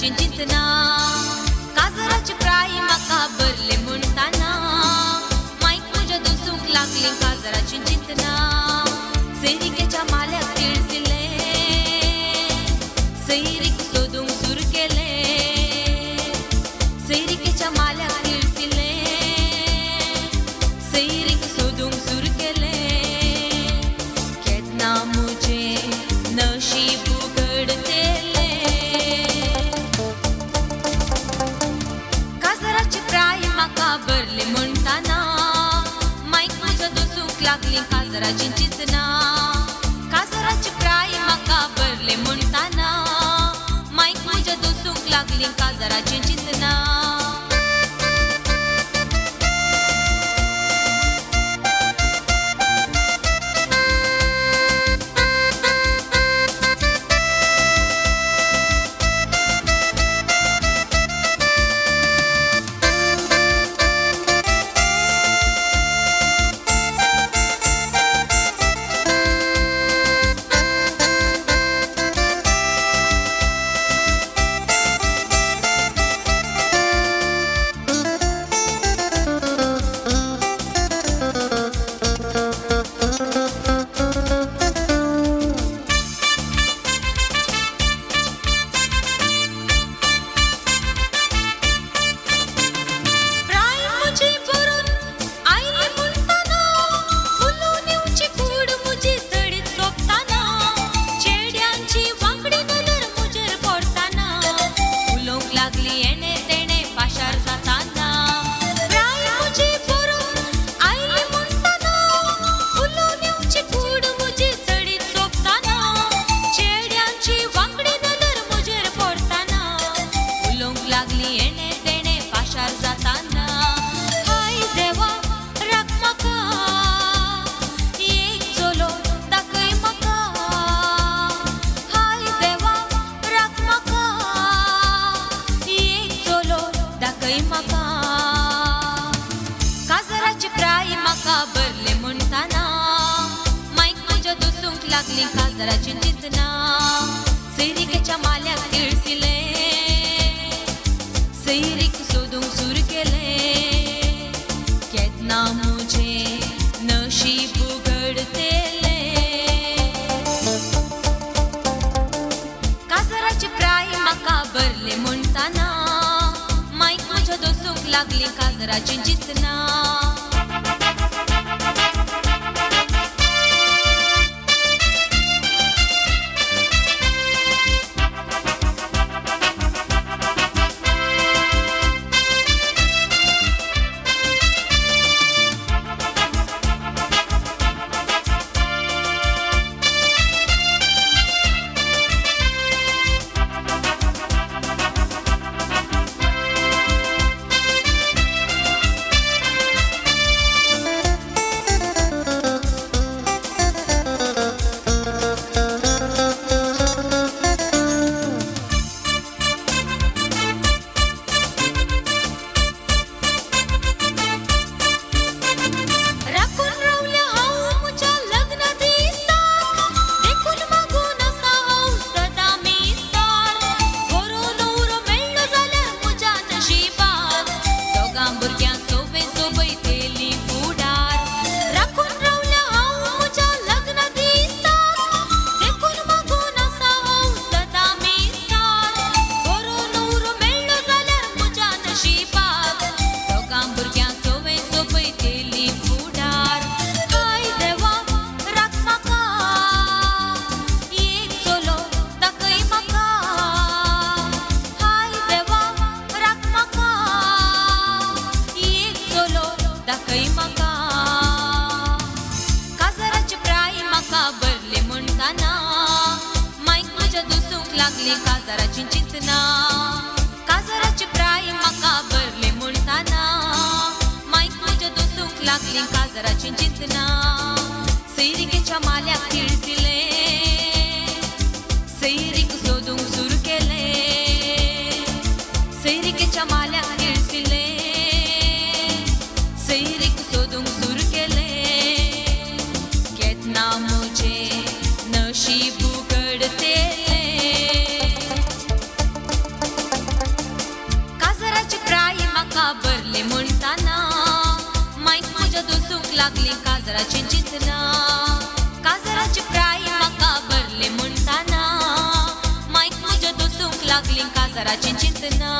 सचिन जिंतना काजराचे प्राय म्हाका बरले म्हणटाना माईक म्हज्या दोसूंक लागले काजराचे जिंतना Zaclin Kazara Cinchitna Kazara Chiprai Makabar Le Montana. Mike Muja Dosung Laglin Kazara Cinchitna Sai मका काजराची प्राय म्हाका बरले म्हणटाना मायक म्हज्या दुसूंक लागली काजराची चिंतना सैरिकेच्या माल्याक तिळसिले सैरीक सोदूंक सुर केले. केतना म्हजे नशीब उगडतेले काजराची प्राय म्हाका बरले म्हणटाना लागली काजराची जितना pagli kazara chinchitna kazara prai makabar le multana mai mujhe dosuk lagli kazara chinchitna se ke chamalya kirsil लागली काजराची चिंतना काजराची प्राई म्हाका भरले म्हणताना. मायक म्हज्या दुसूंक लागली काजराची चिंतना